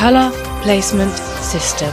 Color Placement System.